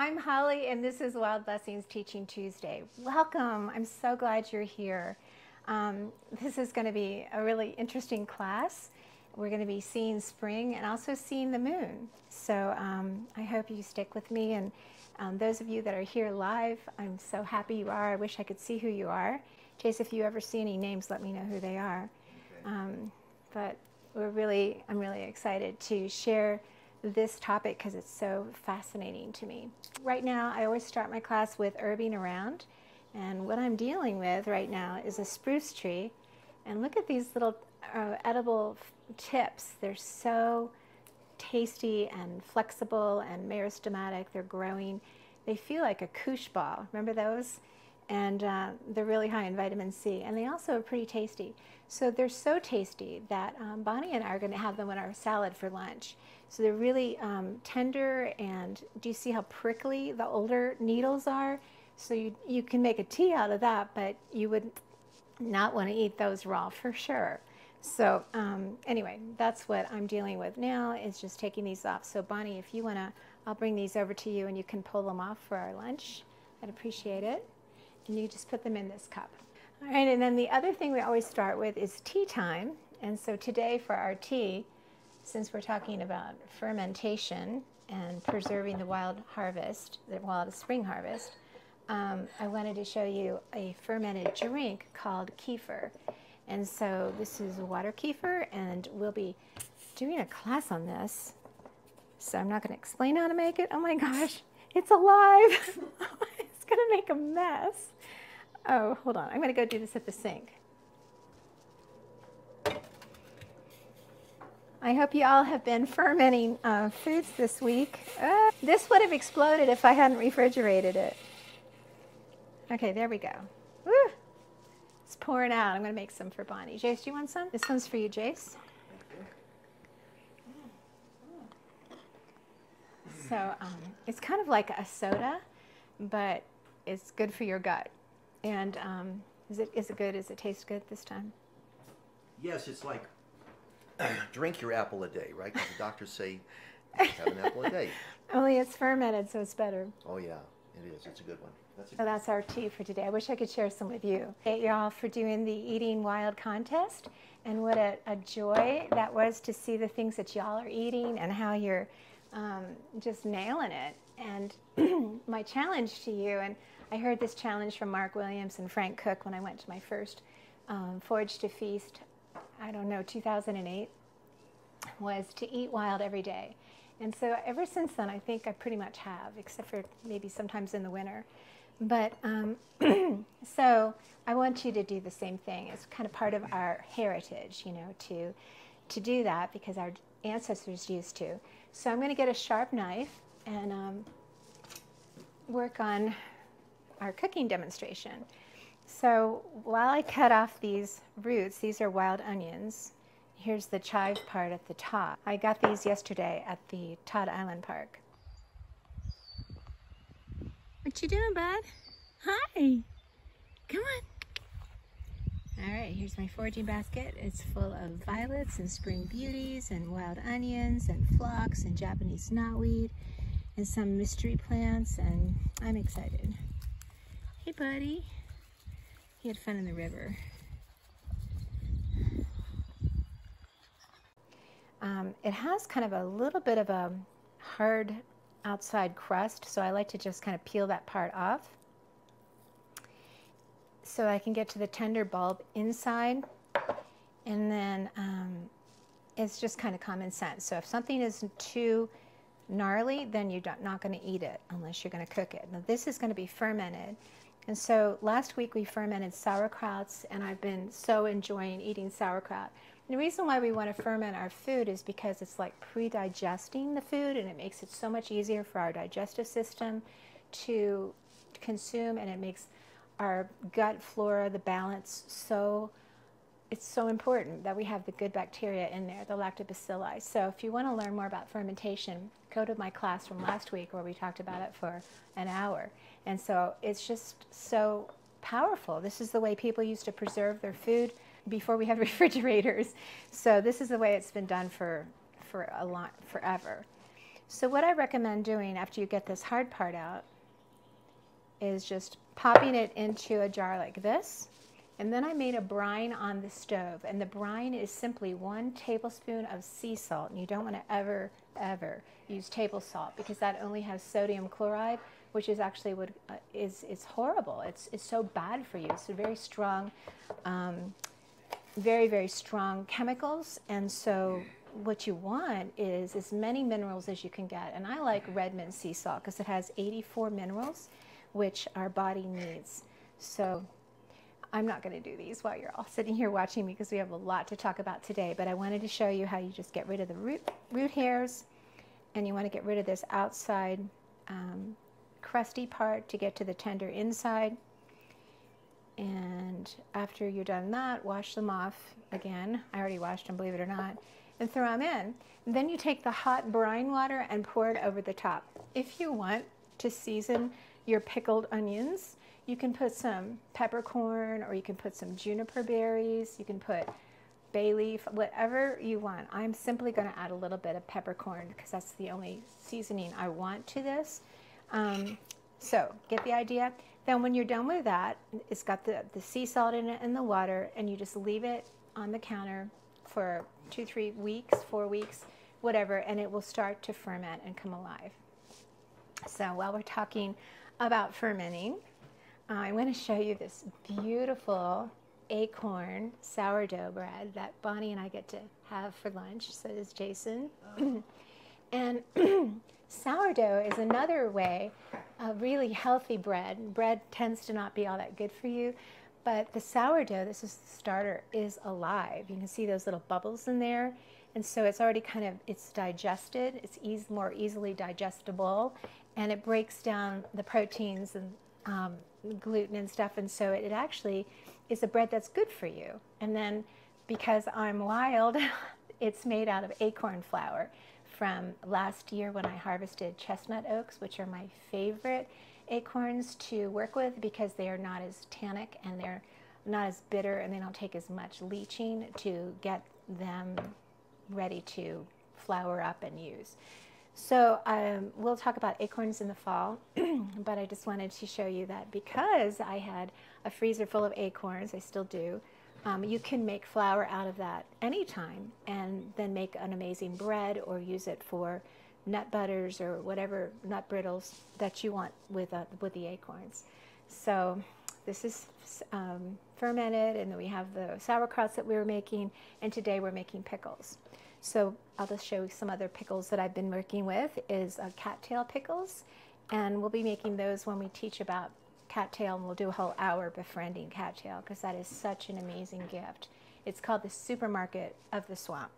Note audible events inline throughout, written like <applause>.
I'm Holly, and this is Wild Blessings Teaching Tuesday. Welcome. I'm so glad you're here. Um, this is going to be a really interesting class. We're going to be seeing spring and also seeing the moon. So um, I hope you stick with me. And um, those of you that are here live, I'm so happy you are. I wish I could see who you are. Chase, if you ever see any names, let me know who they are. Okay. Um, but we're really, I'm really excited to share this topic because it's so fascinating to me. Right now, I always start my class with herbing around. And what I'm dealing with right now is a spruce tree. And look at these little uh, edible tips. They're so tasty and flexible and meristematic. They're growing. They feel like a koosh ball. Remember those? And uh, they're really high in vitamin C. And they also are pretty tasty. So they're so tasty that um, Bonnie and I are going to have them in our salad for lunch. So they're really um, tender and do you see how prickly the older needles are? So you, you can make a tea out of that, but you would not want to eat those raw for sure. So um, anyway, that's what I'm dealing with now is just taking these off. So Bonnie, if you want to, I'll bring these over to you and you can pull them off for our lunch. I'd appreciate it. And you just put them in this cup. All right, and then the other thing we always start with is tea time. And so today for our tea, since we're talking about fermentation and preserving the wild harvest, the wild spring harvest, um, I wanted to show you a fermented drink called kefir. And so this is water kefir, and we'll be doing a class on this. So I'm not going to explain how to make it. Oh my gosh, it's alive. <laughs> <laughs> going to make a mess. Oh, hold on. I'm going to go do this at the sink. I hope you all have been fermenting uh, foods this week. Uh, this would have exploded if I hadn't refrigerated it. Okay, there we go. Woo! It's pouring out. I'm going to make some for Bonnie. Jace, do you want some? This one's for you, Jace. So um, it's kind of like a soda, but it's good for your gut. And um, is it is it good? Does it taste good this time? Yes, it's like <clears throat> drink your apple a day, right? Because the doctors say have an apple a day. <laughs> Only it's fermented, so it's better. Oh yeah, it is. It's a good one. That's, so that's our tea for today. I wish I could share some with you. Thank you all for doing the Eating Wild contest, and what a, a joy that was to see the things that y'all are eating and how you're um, just nailing it. And <clears throat> my challenge to you, and I heard this challenge from Mark Williams and Frank Cook when I went to my first um, Forage to Feast I don't know, 2008, was to eat wild every day. And so ever since then, I think I pretty much have, except for maybe sometimes in the winter. But um, <clears throat> so I want you to do the same thing. It's kind of part of our heritage, you know, to to do that because our ancestors used to. So I'm going to get a sharp knife and um, work on our cooking demonstration. So while I cut off these roots, these are wild onions. Here's the chive part at the top. I got these yesterday at the Todd Island Park. What you doing, bud? Hi. Come on. All right, here's my foraging basket. It's full of violets and spring beauties and wild onions and phlox and Japanese knotweed and some mystery plants and I'm excited. Hey, buddy. He had fun in the river. Um, it has kind of a little bit of a hard outside crust, so I like to just kind of peel that part off so I can get to the tender bulb inside. And then um, it's just kind of common sense. So if something is too gnarly, then you're not going to eat it unless you're going to cook it. Now this is going to be fermented. And so last week we fermented sauerkrauts, and I've been so enjoying eating sauerkraut. And the reason why we want to ferment our food is because it's like pre-digesting the food, and it makes it so much easier for our digestive system to consume, and it makes our gut flora, the balance, so it's so important that we have the good bacteria in there, the lactobacilli. So if you want to learn more about fermentation, go to my class from last week where we talked about it for an hour. And so it's just so powerful. This is the way people used to preserve their food before we had <laughs> refrigerators. So this is the way it's been done for, for a lot, forever. So what I recommend doing after you get this hard part out is just popping it into a jar like this. And then I made a brine on the stove. And the brine is simply one tablespoon of sea salt. And you don't want to ever, ever use table salt because that only has sodium chloride, which is actually what uh, is is horrible. It's, it's so bad for you. It's a very strong, um, very, very strong chemicals. And so what you want is as many minerals as you can get. And I like Redmond sea salt because it has 84 minerals, which our body needs. So I'm not going to do these while you're all sitting here watching me because we have a lot to talk about today, but I wanted to show you how you just get rid of the root, root hairs and you want to get rid of this outside um, crusty part to get to the tender inside. And after you're done that, wash them off again. I already washed them, believe it or not, and throw them in. And then you take the hot brine water and pour it over the top. If you want to season your pickled onions, you can put some peppercorn or you can put some juniper berries. You can put bay leaf, whatever you want. I'm simply going to add a little bit of peppercorn because that's the only seasoning I want to this. Um, so get the idea. Then when you're done with that, it's got the, the sea salt in it and the water, and you just leave it on the counter for two, three weeks, four weeks, whatever, and it will start to ferment and come alive. So while we're talking about fermenting, I'm going to show you this beautiful acorn sourdough bread that Bonnie and I get to have for lunch. So does Jason. <clears throat> and <clears throat> sourdough is another way of really healthy bread. Bread tends to not be all that good for you, but the sourdough, this is the starter, is alive. You can see those little bubbles in there. And so it's already kind of, it's digested. It's more easily digestible. And it breaks down the proteins and um, gluten and stuff, and so it, it actually is a bread that's good for you. And then because I'm wild, <laughs> it's made out of acorn flour from last year when I harvested chestnut oaks, which are my favorite acorns to work with because they are not as tannic and they're not as bitter and they don't take as much leaching to get them ready to flower up and use. So um, we'll talk about acorns in the fall, <clears throat> but I just wanted to show you that because I had a freezer full of acorns, I still do, um, you can make flour out of that anytime and then make an amazing bread or use it for nut butters or whatever nut brittles that you want with, uh, with the acorns. So this is um, fermented and then we have the sauerkrauts that we were making and today we're making pickles. So I'll just show you some other pickles that I've been working with is uh, cattail pickles. And we'll be making those when we teach about cattail and we'll do a whole hour befriending cattail because that is such an amazing gift. It's called the supermarket of the swamp.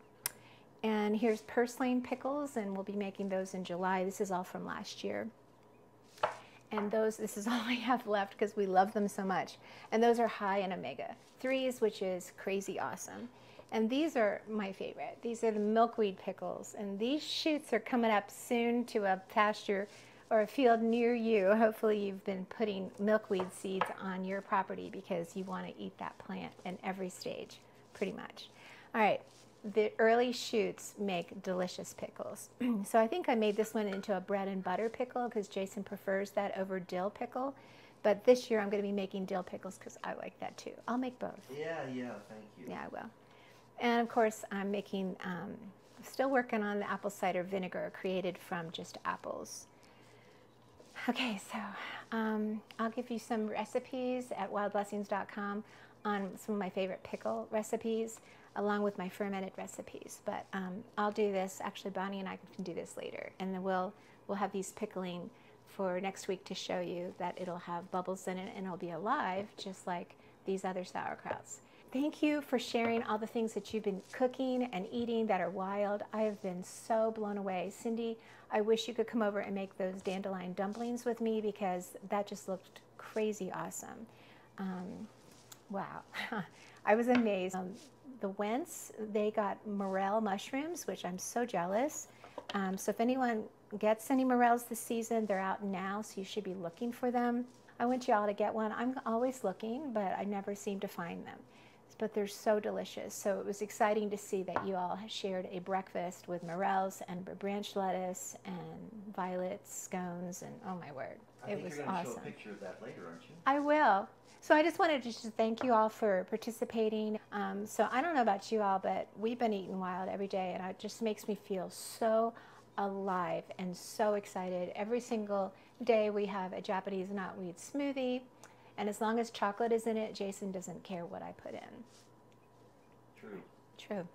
And here's purslane pickles and we'll be making those in July. This is all from last year. And those, this is <laughs> all we have left because we love them so much. And those are high in omega 3s, which is crazy awesome. And these are my favorite. These are the milkweed pickles. And these shoots are coming up soon to a pasture or a field near you. Hopefully you've been putting milkweed seeds on your property because you want to eat that plant in every stage, pretty much. All right, the early shoots make delicious pickles. <clears throat> so I think I made this one into a bread and butter pickle because Jason prefers that over dill pickle. But this year I'm going to be making dill pickles because I like that too. I'll make both. Yeah, yeah, thank you. Yeah, I will. And of course, I'm making, um, still working on the apple cider vinegar created from just apples. Okay, so um, I'll give you some recipes at wildblessings.com on some of my favorite pickle recipes along with my fermented recipes. But um, I'll do this, actually Bonnie and I can do this later. And then we'll, we'll have these pickling for next week to show you that it'll have bubbles in it and it'll be alive just like these other sauerkrauts. Thank you for sharing all the things that you've been cooking and eating that are wild. I have been so blown away. Cindy, I wish you could come over and make those dandelion dumplings with me because that just looked crazy awesome. Um, wow, <laughs> I was amazed. Um, the Wentz, they got morel mushrooms, which I'm so jealous. Um, so if anyone gets any morels this season, they're out now, so you should be looking for them. I want you all to get one. I'm always looking, but I never seem to find them. But they're so delicious. So it was exciting to see that you all shared a breakfast with morels and branch lettuce and violets, scones, and oh my word, I it was you're going to awesome. show a picture of that later, aren't you? I will. So I just wanted to just thank you all for participating. Um, so I don't know about you all, but we've been eating wild every day, and it just makes me feel so alive and so excited. Every single day we have a Japanese knotweed smoothie, and as long as chocolate is in it, Jason doesn't care what I put in. True. True.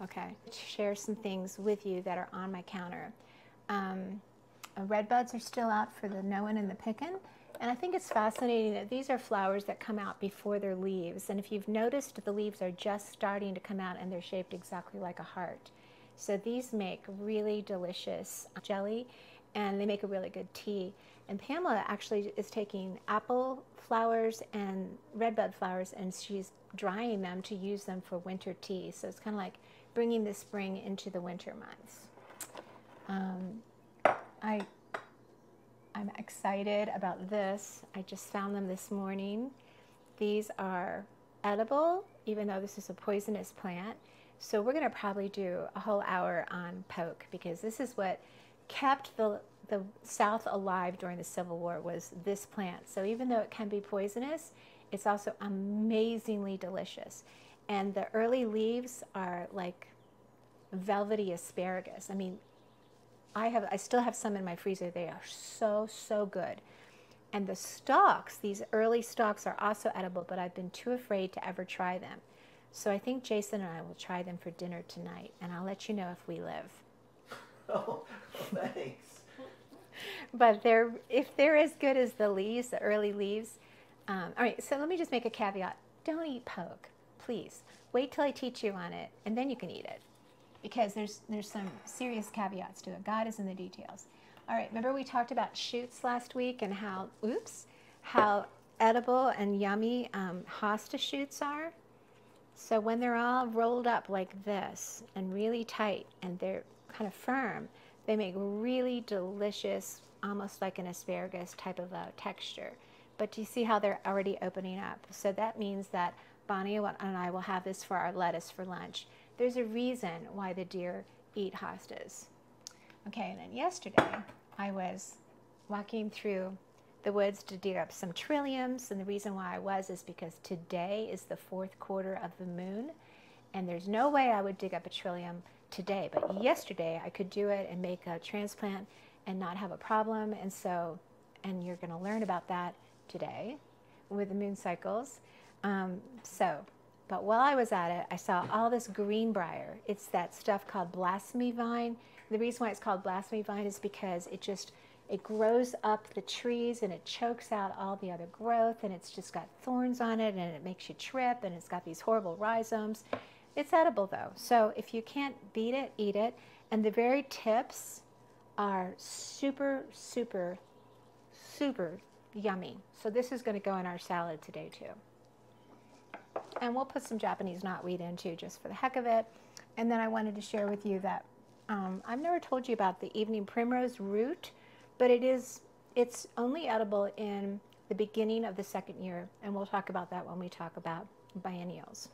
Okay. Share some things with you that are on my counter. Um, uh, red buds are still out for the knowing and the picking. And I think it's fascinating that these are flowers that come out before their leaves. And if you've noticed, the leaves are just starting to come out and they're shaped exactly like a heart. So these make really delicious jelly and they make a really good tea. And Pamela actually is taking apple flowers and redbud flowers and she's drying them to use them for winter tea. So it's kind of like bringing the spring into the winter months. Um, I I'm excited about this. I just found them this morning. These are edible, even though this is a poisonous plant. So we're going to probably do a whole hour on poke because this is what kept the the South alive during the Civil War was this plant. So even though it can be poisonous, it's also amazingly delicious. And the early leaves are like velvety asparagus. I mean, I have I still have some in my freezer. They are so so good. And the stalks, these early stalks are also edible, but I've been too afraid to ever try them. So I think Jason and I will try them for dinner tonight, and I'll let you know if we live. <laughs> Oh, thanks. But they're if they're as good as the leaves, the early leaves. Um, all right, so let me just make a caveat. Don't eat poke, please. Wait till I teach you on it, and then you can eat it because there's there's some serious caveats to it. God is in the details. All right, remember we talked about shoots last week and how oops, how edible and yummy um, hosta shoots are. So when they're all rolled up like this and really tight and they're kind of firm, they make really delicious, almost like an asparagus type of a texture. But do you see how they're already opening up. So that means that Bonnie and I will have this for our lettuce for lunch. There's a reason why the deer eat hostas. Okay, and then yesterday I was walking through the woods to dig up some trilliums, and the reason why I was is because today is the fourth quarter of the moon, and there's no way I would dig up a trillium today, but yesterday I could do it and make a transplant and not have a problem, and so, and you're going to learn about that today with the moon cycles. Um, so, but while I was at it, I saw all this greenbrier. It's that stuff called blasphemy vine. The reason why it's called blasphemy vine is because it just it grows up the trees and it chokes out all the other growth and it's just got thorns on it and it makes you trip and it's got these horrible rhizomes. It's edible though. So if you can't beat it, eat it. And the very tips are super, super, super yummy. So this is going to go in our salad today too. And we'll put some Japanese knotweed in too, just for the heck of it. And then I wanted to share with you that um, I've never told you about the evening primrose root, but it is it's only edible in the beginning of the second year, and we'll talk about that when we talk about biennials.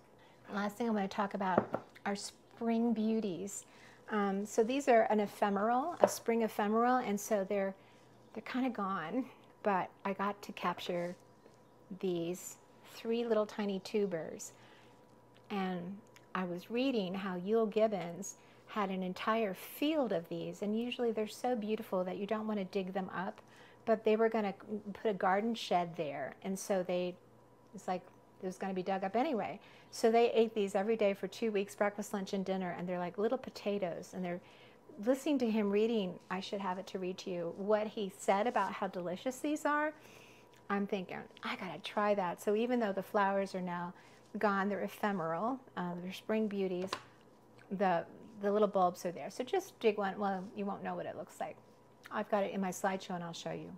Last thing I'm going to talk about are spring beauties. Um, so these are an ephemeral, a spring ephemeral, and so they're they're kind of gone, but I got to capture these three little tiny tubers. And I was reading how Euell Gibbons had an entire field of these, and usually they're so beautiful that you don't want to dig them up, but they were going to put a garden shed there, and so they, it's like it was going to be dug up anyway. So they ate these every day for two weeks, breakfast, lunch, and dinner, and they're like little potatoes, and they're listening to him reading, I should have it to read to you, what he said about how delicious these are. I'm thinking, I gotta try that. So even though the flowers are now gone, they're ephemeral, uh, they're spring beauties, the, the little bulbs are there. So just dig one, well, you won't know what it looks like. I've got it in my slideshow and I'll show you.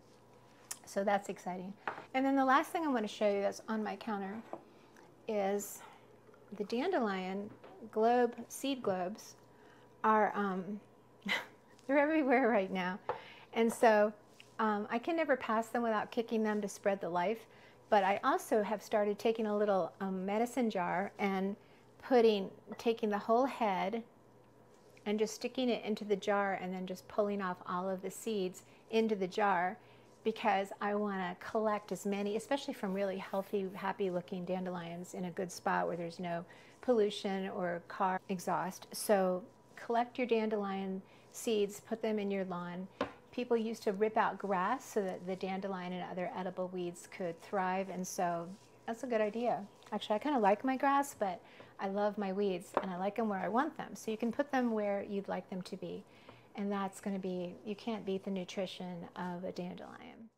So that's exciting. And then the last thing I want to show you that's on my counter is the dandelion globe, seed globes are, um, <laughs> they're everywhere right now. And so um, I can never pass them without kicking them to spread the life. But I also have started taking a little um, medicine jar and putting, taking the whole head and just sticking it into the jar and then just pulling off all of the seeds into the jar because I want to collect as many, especially from really healthy, happy looking dandelions in a good spot where there's no pollution or car exhaust. So collect your dandelion seeds, put them in your lawn. People used to rip out grass so that the dandelion and other edible weeds could thrive, and so that's a good idea. Actually, I kind of like my grass, but I love my weeds and I like them where I want them. So you can put them where you'd like them to be. And that's going to be, you can't beat the nutrition of a dandelion.